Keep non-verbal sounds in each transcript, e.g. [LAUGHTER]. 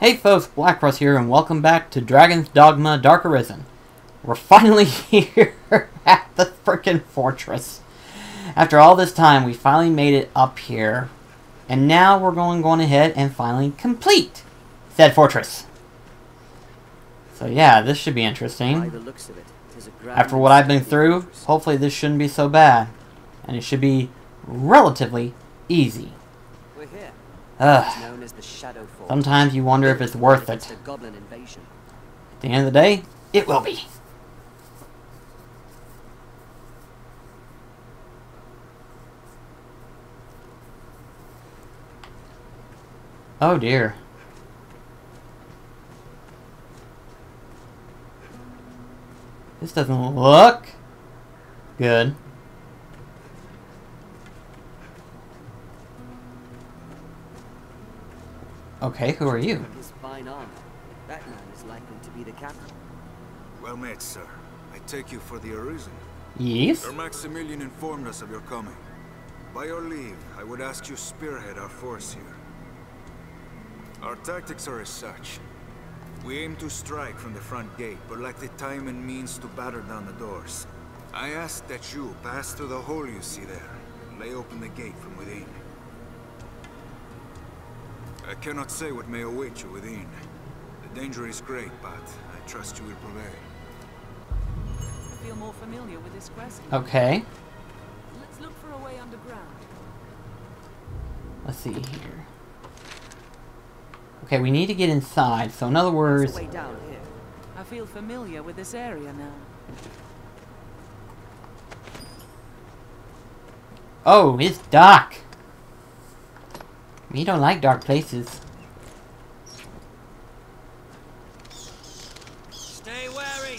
Hey folks, Blackcross here, and welcome back to Dragon's Dogma Dark Arisen. We're finally [LAUGHS] here at the frickin' fortress. After all this time, we finally made it up here. And now we're going, going ahead and finally complete said fortress. So yeah, this should be By interesting. the looks of it, it is a After what I've been through, fortress. hopefully this shouldn't be so bad. And it should be relatively easy. We're here. Ugh. Known as the Shadow Fort. Sometimes you wonder if it's worth it. goblin invasion. At the end of the day, it will be. Oh dear. This doesn't look good. Okay, who are you? His fine armor. That man is likely to be the captain. Well met, sir. I take you for the Arisen. Yes? Ser Maximilian informed us of your coming. By your leave, I would ask you spearhead our force here. Our tactics are as such. We aim to strike from the front gate, but lack the time and means to batter down the doors. I ask that you pass through the hole you see there, and lay open the gate from within. I cannot say what may await you within. The danger is great, but I trust you will prevail. I feel more familiar with this quest. Okay. Let's look for a way underground. Let's see here. Okay, we need to get inside. So in other words, way down here. I feel familiar with this area now. oh, it's dark. We don't like dark places. Stay wary!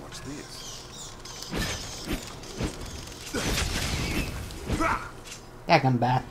What's this? Daggum bats. I'll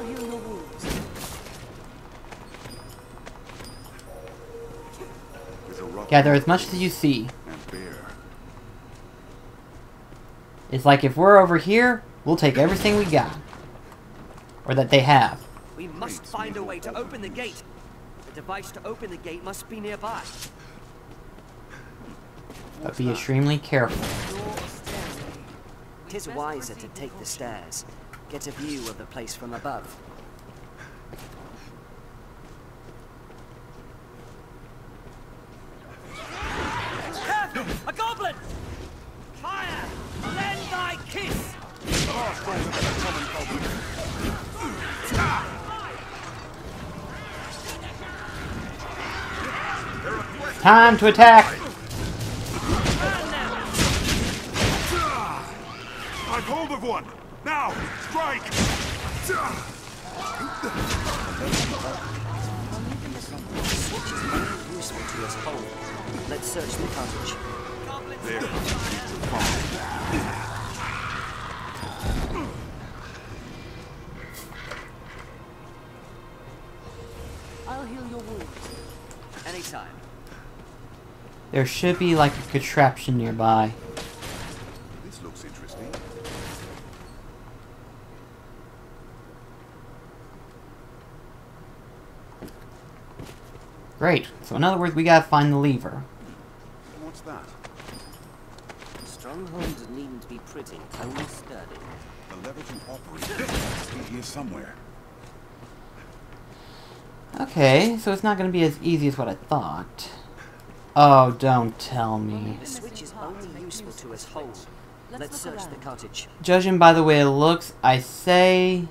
I'll heal your wounds. With a rough Gather as much as you see. It's like if we're over here, we'll take everything we got. Or that they have. We must find a way to open the gate. The device to open the gate must be nearby. But be extremely careful. Door or stairway. Tis wiser to take the stairs. Get a view of the place from above. Careful! A goblin! There should be like a contraption nearby. This looks interesting. Great. So in other words, we gotta find the lever. What's that? Strongholds needn't be pretty, only sturdy. The lever to operate must be here somewhere. Okay, so it's not gonna be as easy as what I thought. Oh, don't tell me. The switch is only useful to us whole. Let's Let's search the cottage. Judging by the way it looks, I say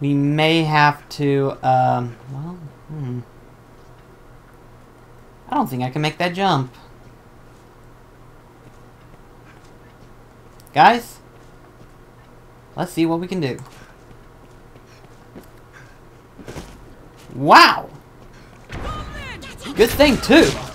we may have to, um, well, hmm. I don't think I can make that jump. Guys, let's see what we can do. Wow! Good thing, too.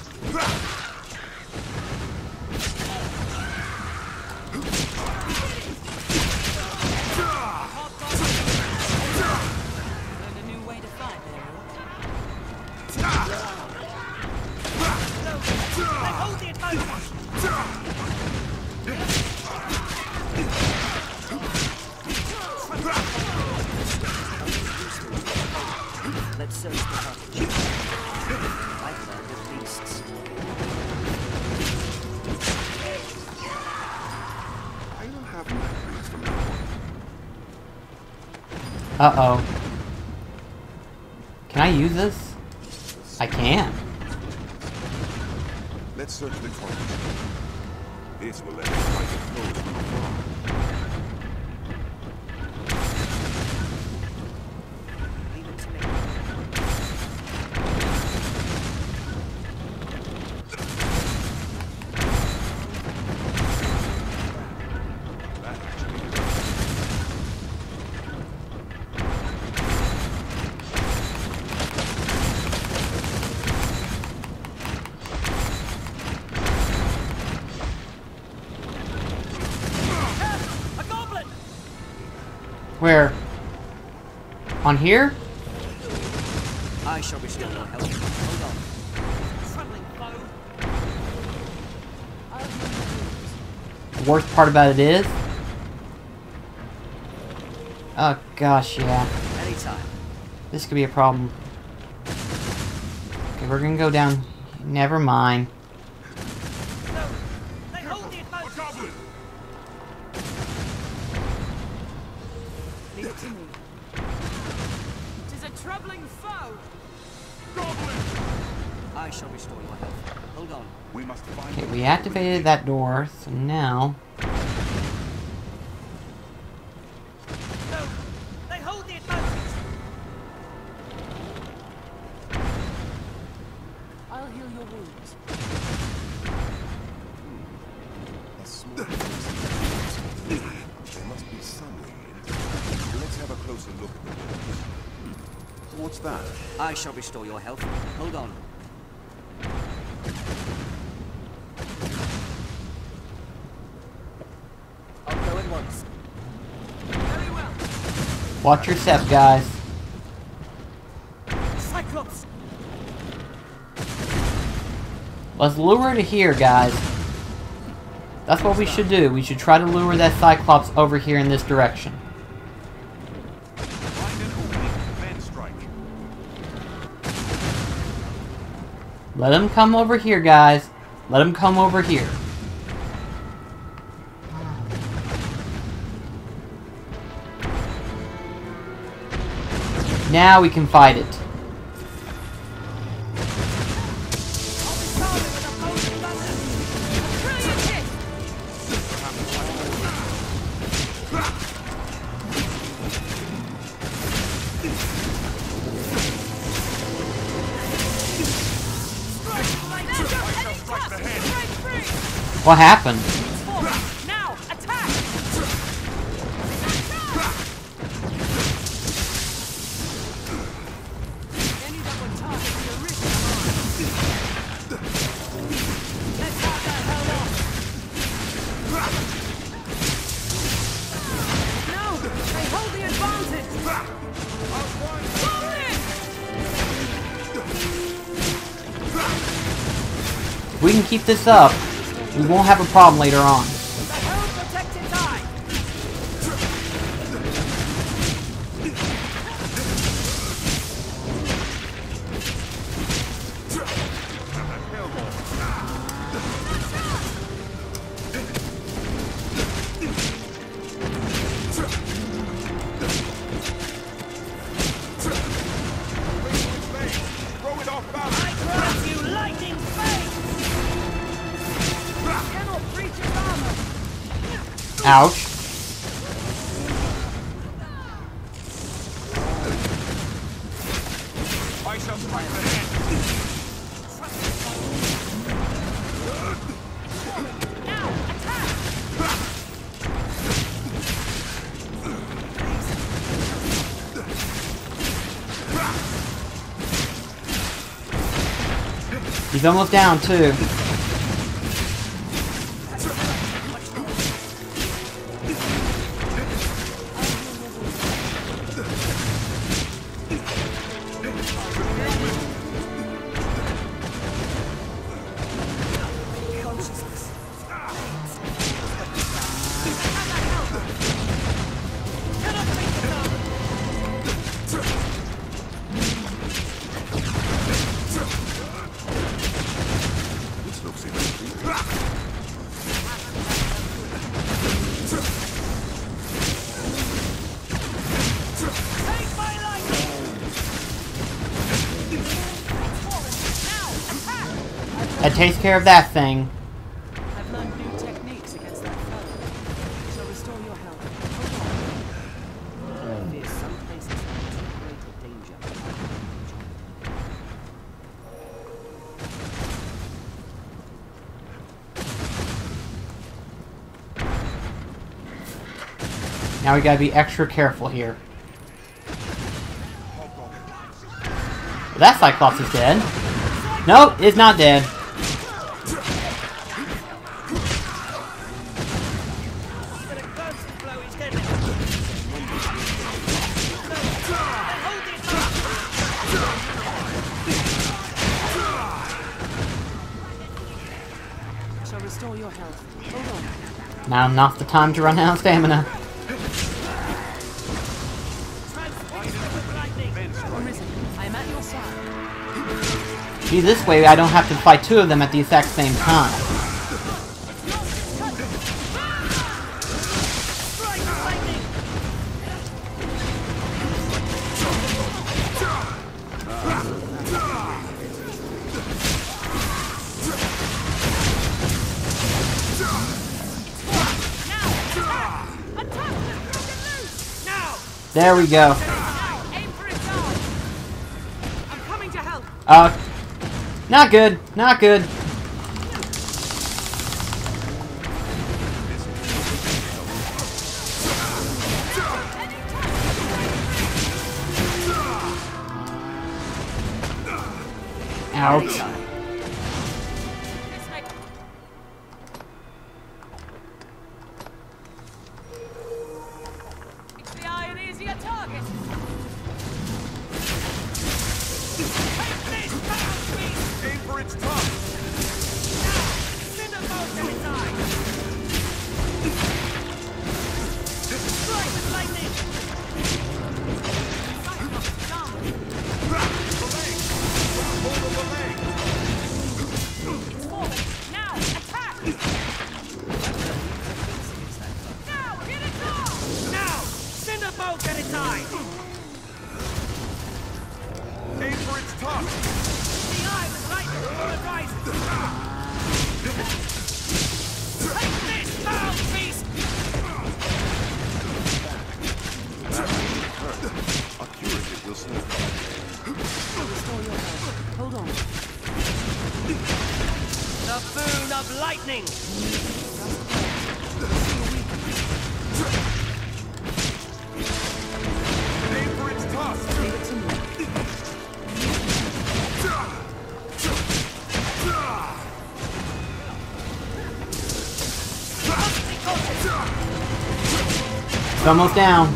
Uh-oh. Can I use this? I can. Let's search the cottage. This will let us find the On here? I shall restore your health. Hold on. The worst part about it is... Oh gosh, yeah. Anytime. This could be a problem. Okay, we're gonna go down... Never mind. I shall restore your health. Hold on. We must find Okay, we activated that door, so now... No! They hold the advantage! I'll heal your wounds. a small There must be some way in. Let's have a closer look at the walls. What's that? I shall restore your health. Hold on. I'll go at once. Very well. Watch your step, guys. Cyclops! Let's lure to here, guys. That's what we should do. We should try to lure that Cyclops over here in this direction. Find an opening. Then strike. Let him come over here, guys. Let him come over here. Now we can fight it. What happened? Keep this up, we won't have a problem later on. He's almost down, too. Takes care of that thing. I've learned new techniques against that fellow. Shall restore your health. Hold on. I fear some places are too great a danger. Now we gotta be extra careful here. That Cyclops is dead. No, it's not dead. Not the time to run out of stamina. See, this way I don't have to fight two of them at the exact same time. There we go. Aim for its arm. I'm coming to help. Uh, not good. Not good. Almost down.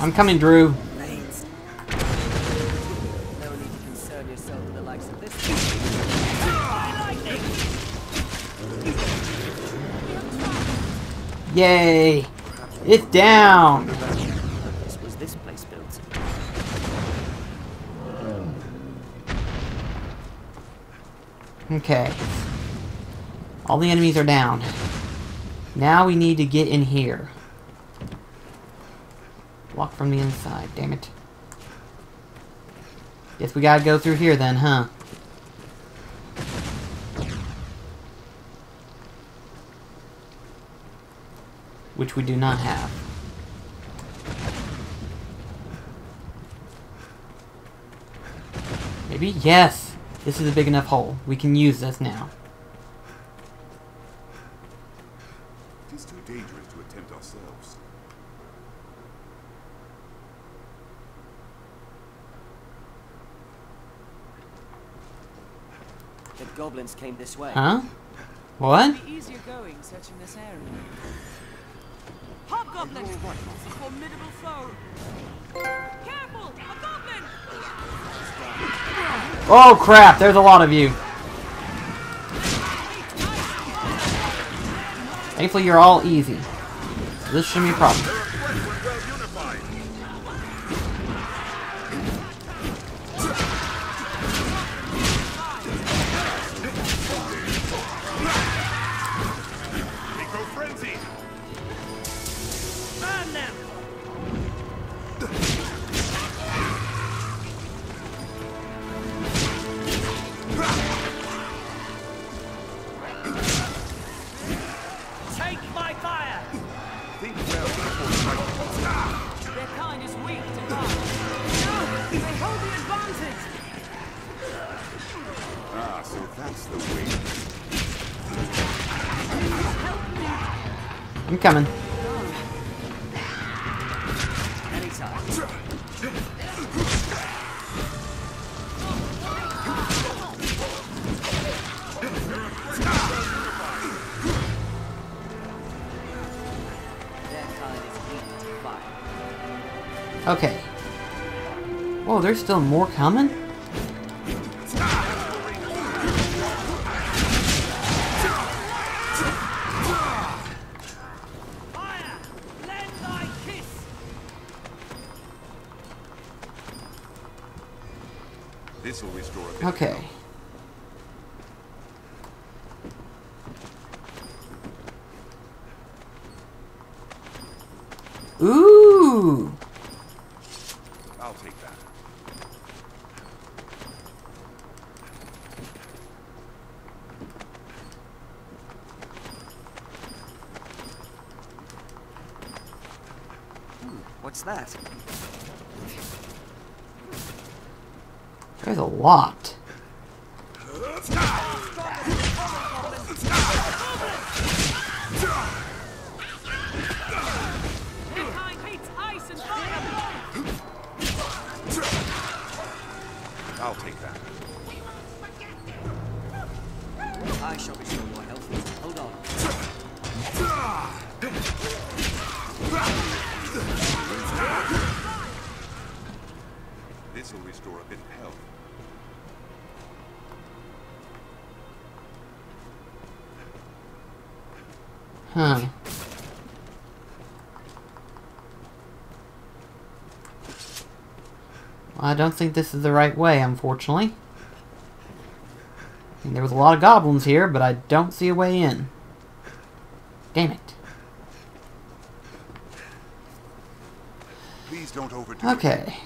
I'm coming, Drew. Yay! It's down. This was this place built. Okay. All the enemies are down. Now we need to get in here. Walk from the inside, damn it. Guess we gotta go through here then, huh? Which we do not have. Maybe? Yes! This is a big enough hole. We can use this now. It is too dangerous to attempt ourselves. The goblins came this way. Huh? What? Easier going searching this area. Hobgoblin! It's a formidable foe. Careful! A goblin! Oh crap, there's a lot of you. Thankfully you're all easy. So this shouldn't be a problem. Coming. Okay. Whoa, there's still more coming? What's that? There's a lot. I don't think this is the right way, unfortunately. I mean, there was a lot of goblins here, but I don't see a way in. Damn it. Please don't overdo it. Okay.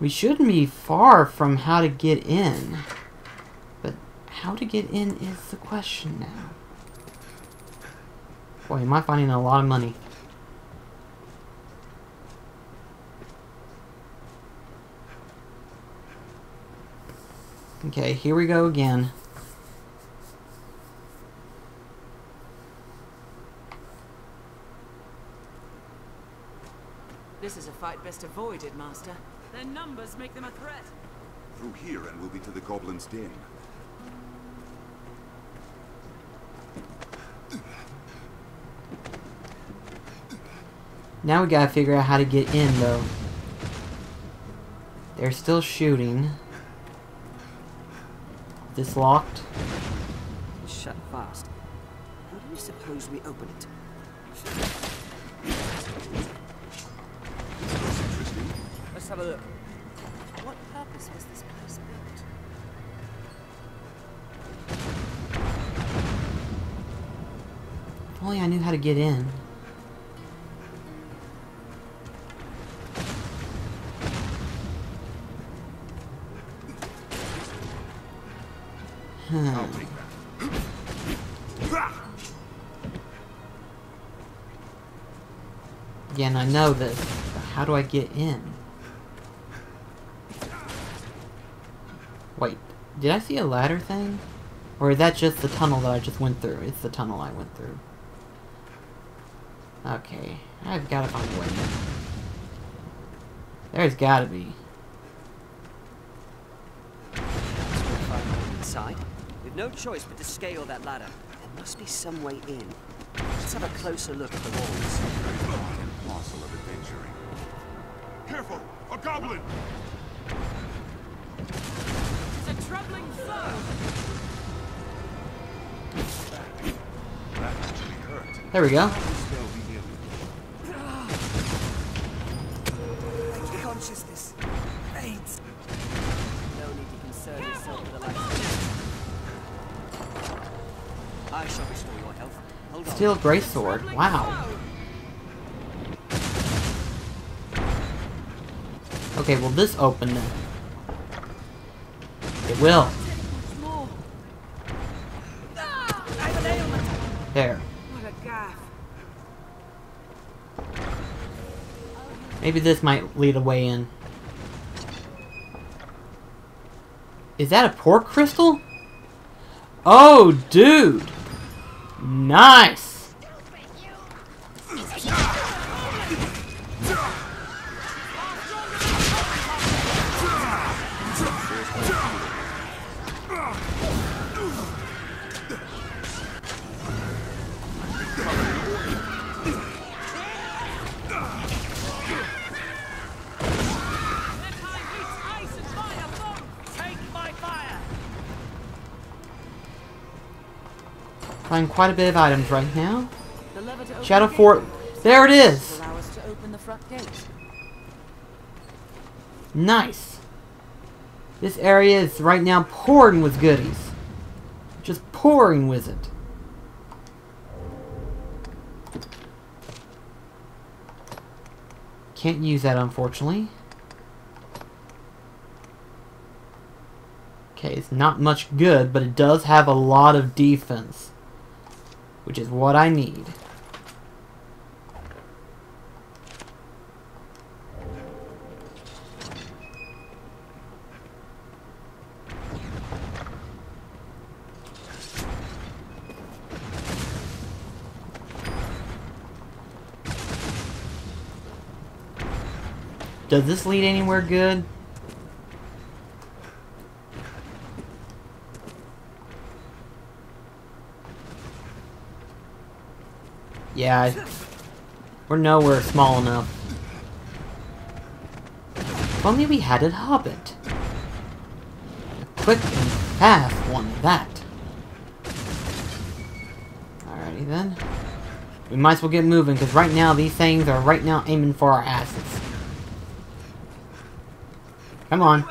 We shouldn't be far from how to get in. But how to get in is the question now. Boy, am I finding a lot of money. Okay, here we go again. This is a fight best avoided, Master. Their numbers make them a threat. Through here and we'll be to the goblin's den. Now we gotta figure out how to get in, though. They're still shooting. This locked? Shut fast. How do you suppose we open it? Let's have a look. What purpose was this place built? If only I knew how to get in. Know this. But how do I get in? Wait, did I see a ladder thing? Or is that just the tunnel that I just went through? It's the tunnel I went through. Okay, I've gotta find a way. There's gotta be. Inside. We've no choice but to scale that ladder. There must be some way in. Let's have a closer look at the walls. Morsel of adventuring. Careful! A goblin! It's a troubling foe. That actually hurt. There we go. Consciousness. Fades. No need to concern yourself with the lights. I shall restore your health. Hold. Steel Grey Sword. Wow. Okay, will this open then? It will. There. Maybe this might lead a way in. Is that a pork crystal? Oh, dude! Nice! Find quite a bit of items right now. The lever to open Shadow Fort. There it is! will allow us to open the front gate. Nice. This area is right now pouring with goodies. Just pouring with it. Can't use that, unfortunately. Okay, it's not much good, but it does have a lot of defense. Which is what I need. Does this lead anywhere good? Yeah, we're nowhere small enough. If only we had a hobbit. A quick and fast one at that. Alrighty then. We might as well get moving, because right now these things are right now aiming for our asses. Come on.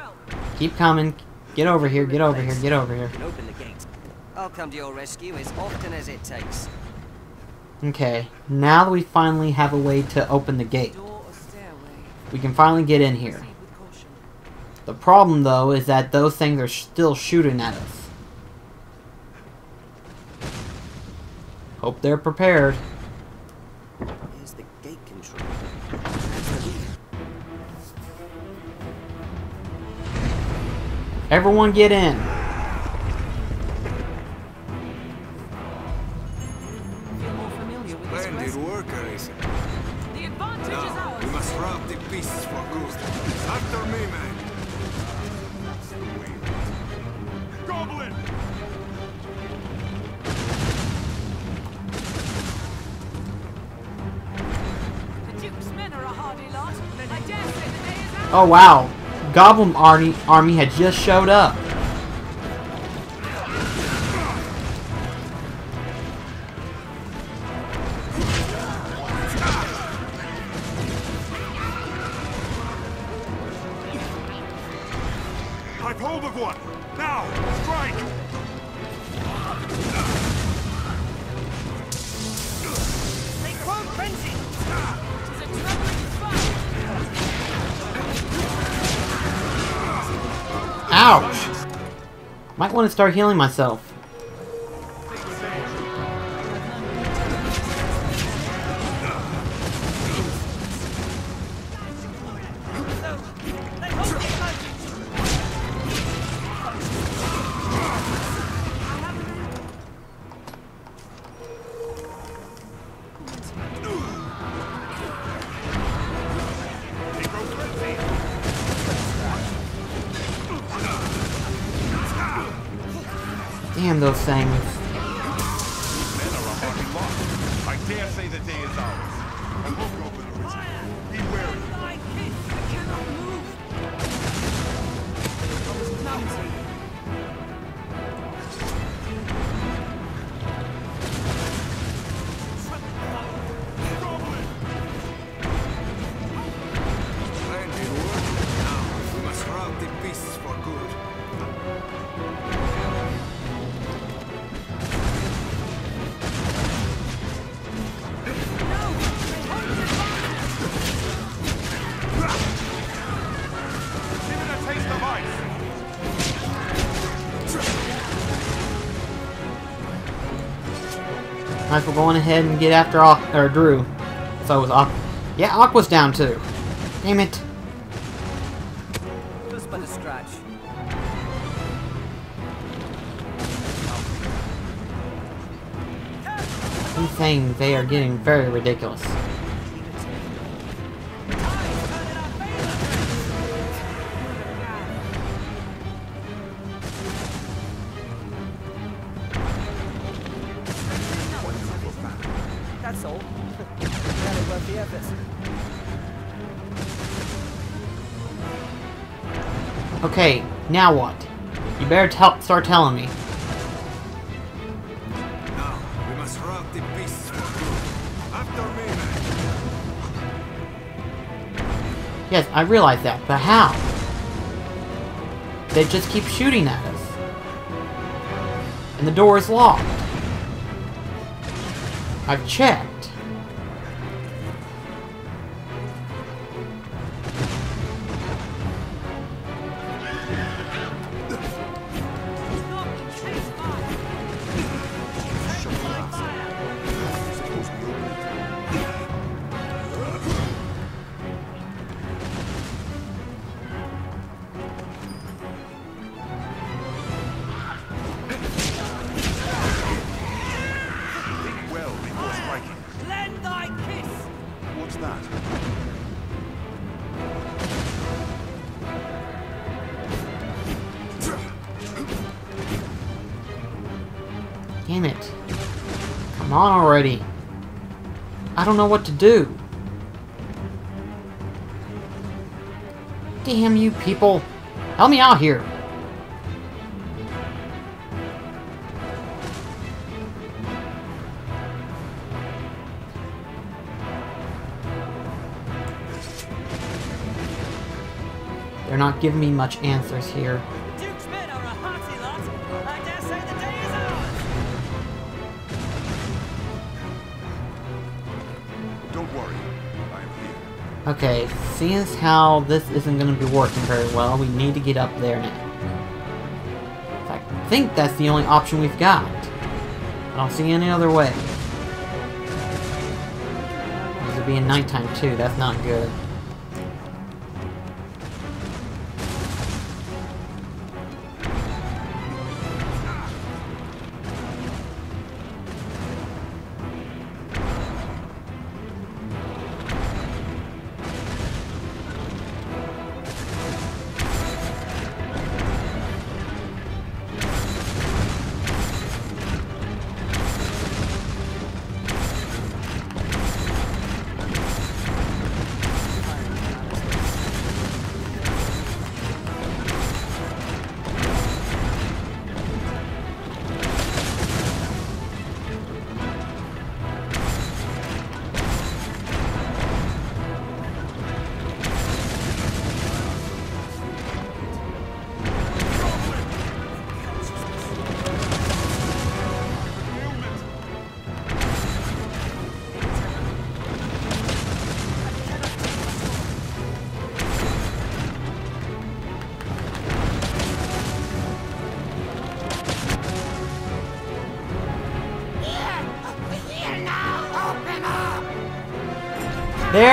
Keep coming. Get over here, get over here, get over here. I'll come to your rescue as often as it takes. Okay, now that we finally have a way to open the gate, Door or stairway. we can finally get in here. Proceed with caution. The problem, though, is that those things are still shooting at us. Hope they're prepared. Here's the gate control. That's the lever. Everyone get in. Wow. Goblin army, army had just showed up. Ouch! Might want to start healing myself. Might as well go on ahead and get after Aqu or Drew. So it was Aqu. Yeah, Aqua's down too. Damn it. Just but a scratch. These things, they are getting very ridiculous. Now what? You better tell start telling me. Now, we must the. After me. Yes, I realize that, but how? They just keep shooting at us. And the door is locked. I've checked. On already. I don't know what to do. Damn you people. Help me out here. They're not giving me much answers here. Okay, seeing as how this isn't going to be working very well, we need to get up there now. I think that's the only option we've got. I don't see any other way. It'll be in nighttime too, that's not good.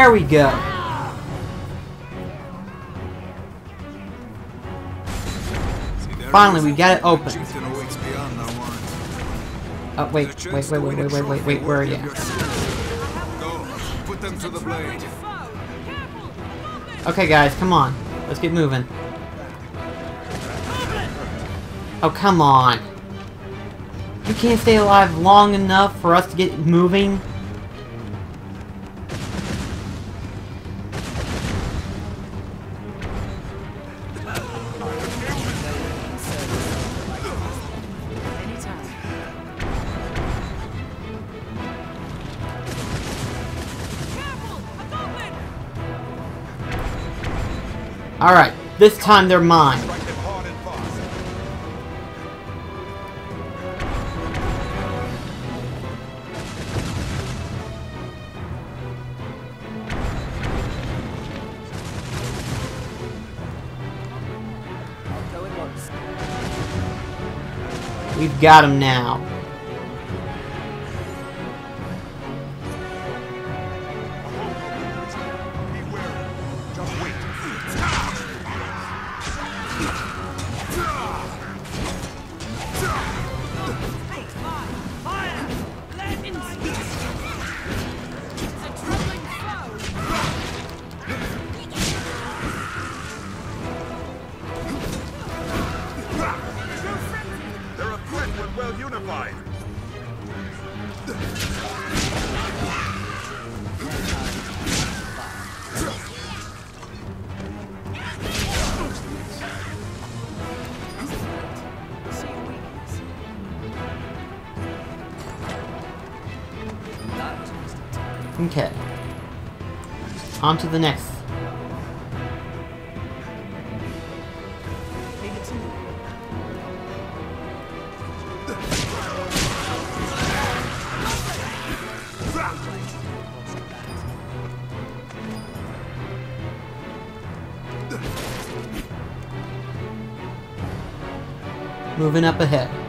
There we go. Finally, we got it open. Oh, wait, wait, wait, wait, wait, wait, wait, wait, where are you? Okay, guys, come on. Let's get moving. Oh, come on. You can't stay alive long enough for us to get moving? Alright, this time they're mine. We've got him now. Okay. On to the next. Moving up ahead.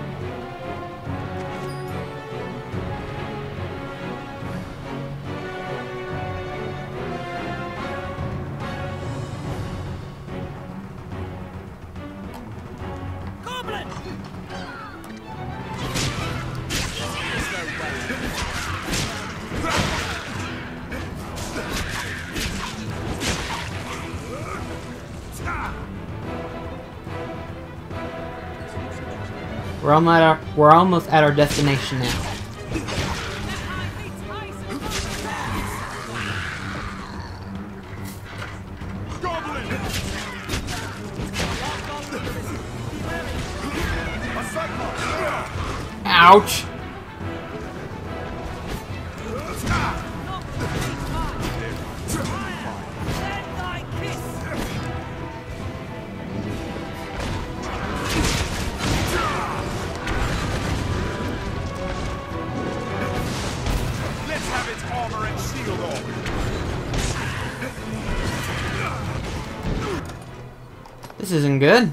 We're almost at our, we're almost at our destination now. Ouch! isn't good.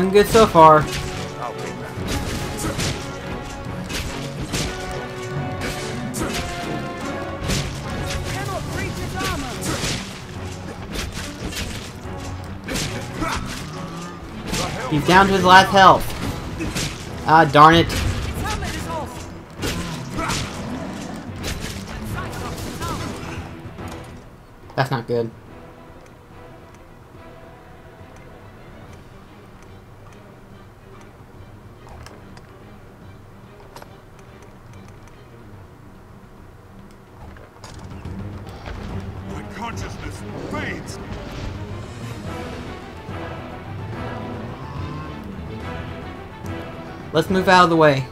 Doing good so far. He's down to his last health. Ah, darn it. That's not good. Let's move out of the way.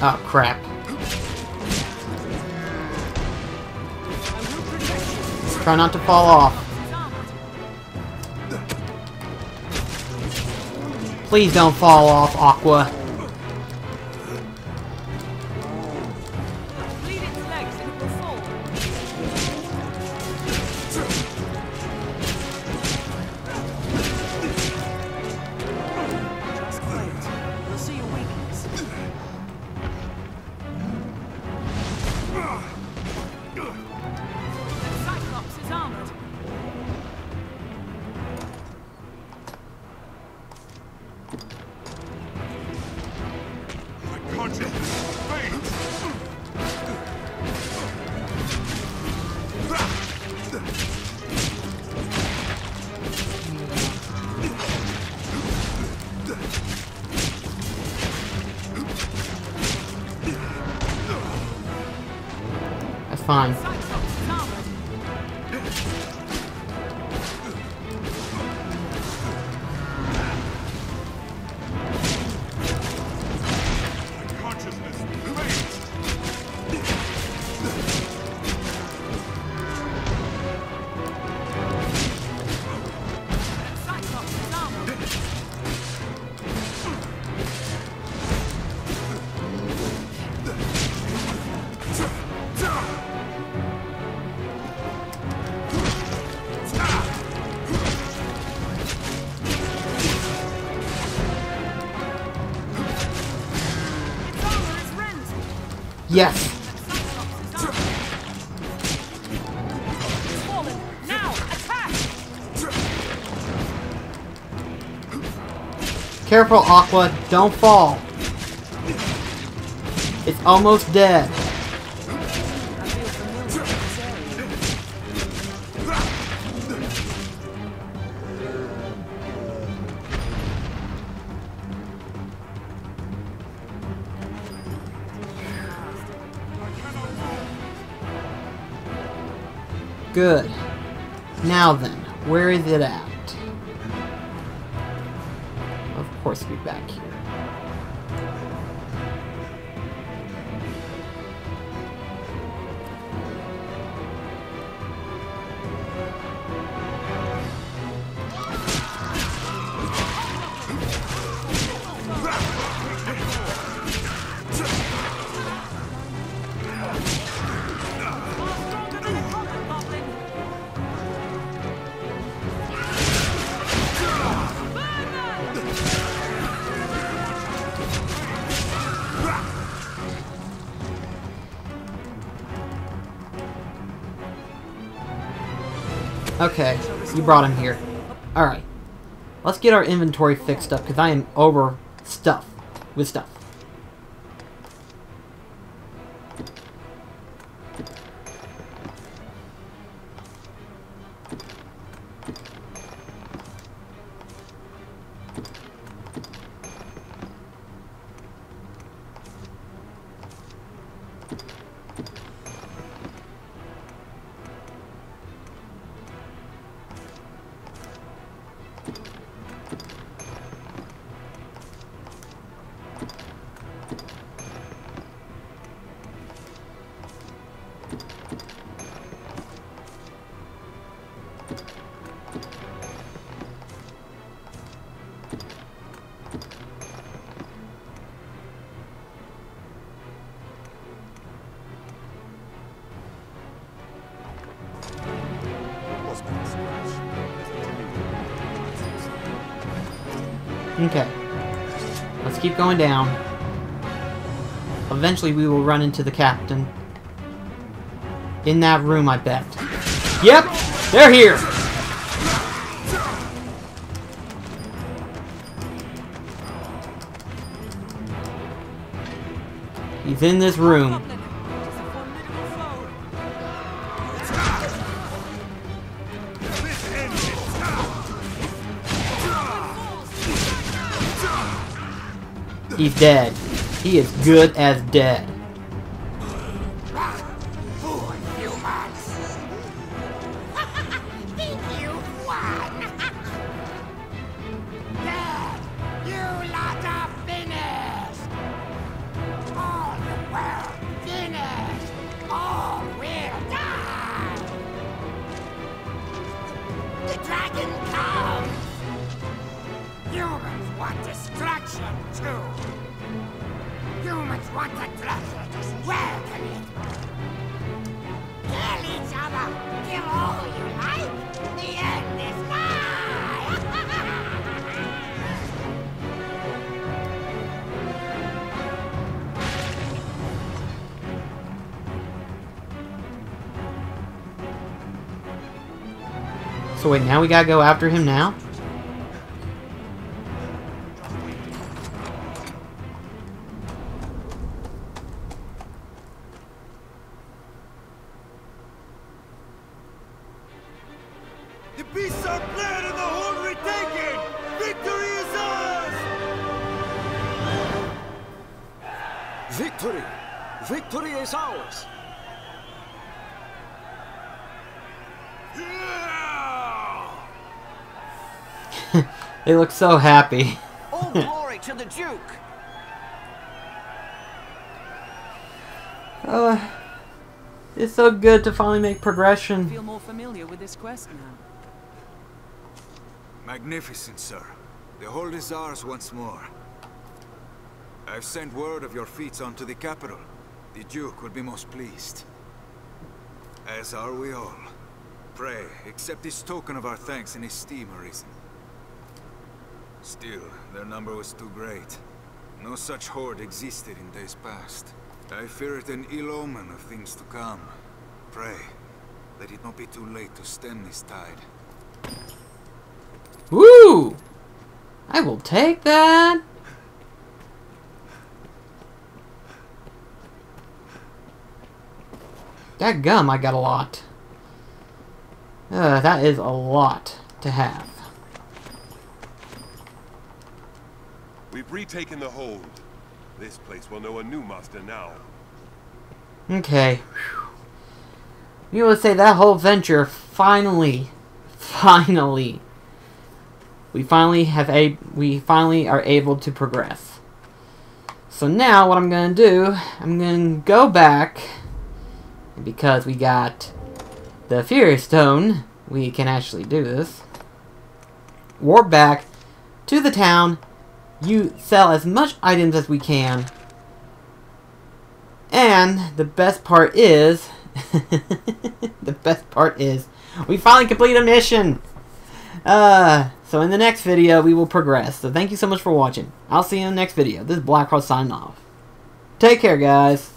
Oh, crap. Try not to fall off. Please don't fall off, Aqua. Fine. Yes! Careful, Aqua. Don't fall. It's almost dead. Good. Now then, where is it at? Of course, be back here. You brought him here. Alright. Let's get our inventory fixed up, because I am over stuff. With stuff. Okay. Let's keep going down. Eventually we will run into the captain. In that room, I bet. Yep! They're here! He's in this room. He's dead. He is good as dead. Want destruction too! Humans want the dragon! Welcome it! Kill each other! Kill all you like! The end is nigh! [LAUGHS] So wait, now we gotta go after him now? They look so happy. All [LAUGHS] glory to the Duke! Uh, it's so good to finally make progression. I Feel more familiar with this quest now. Magnificent, sir. The hold is ours once more. I've sent word of your feats onto the capital. The Duke will be most pleased. As are we all. Pray, accept this token of our thanks and esteem, Arisen. Still, their number was too great. No such horde existed in days past. I fear it an ill omen of things to come. Pray, that it not be too late to stem this tide. Woo! I will take that. That gum, I got a lot. Uh, that is a lot to have. We've retaken the hold. This place will know a new master now. Okay. You would say that whole venture finally, finally, we finally have a we finally are able to progress. So now what I'm gonna do, I'm gonna go back because we got the Ferrystone. We can actually do this. Warp back to the town. You sell as much items as we can. And the best part is, [LAUGHS] the best part is, we finally complete a mission. Uh, so in the next video, we will progress. So thank you so much for watching. I'll see you in the next video. This is Black Cross signing off. Take care, guys.